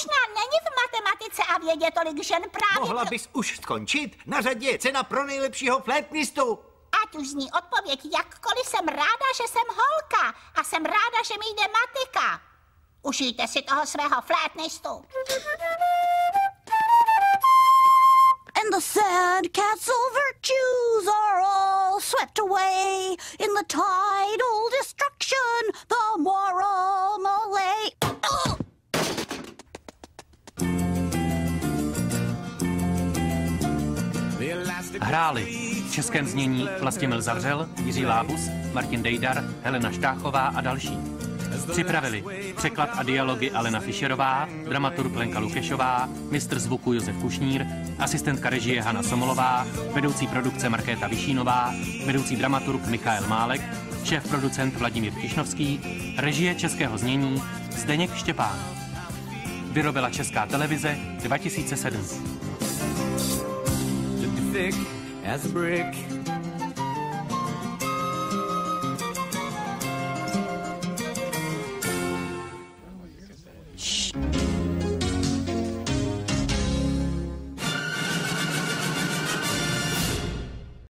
Možná není v matematice a vědě tolik žen právě... Mohla bys už skončit? Na řadě je cena pro nejlepšího flétnistu. Ať už zní odpověď jakkoliv, jsem ráda, že jsem holka a jsem ráda, že mi jde matika. Užijte si toho svého flétnistu. And the sad castle virtues are all swept away in the tidal destruction, Hráli v českém znění Vlastimil Zavřel, Jiří Lábus, Martin Dejdar, Helena Štáchová a další. Připravili překlad a dialogy Alena Fischerová, dramaturg Lenka Lukešová, mistr zvuku Josef Kušnír, asistentka režie Hana Somolová, vedoucí produkce Markéta Vyšínová, vedoucí dramaturg Michael Málek, šéf producent Vladimír Tišnovský, režie českého znění Zdeněk Štěpán. Vyrobila Česká televize 2007. thick as a brick.